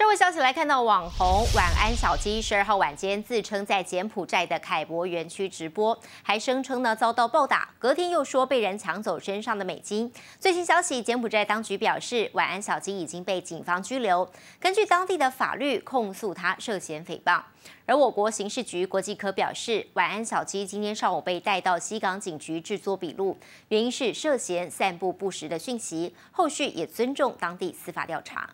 这位消息来看，到网红晚安小鸡十二号晚间自称在柬埔寨的凯博园区直播，还声称呢遭到暴打。隔天又说被人抢走身上的美金。最新消息，柬埔寨当局表示晚安小鸡已经被警方拘留。根据当地的法律控诉，他涉嫌诽谤。而我国刑事局国际科表示，晚安小鸡今天上午被带到西港警局制作笔录，原因是涉嫌散布不实的讯息。后续也尊重当地司法调查。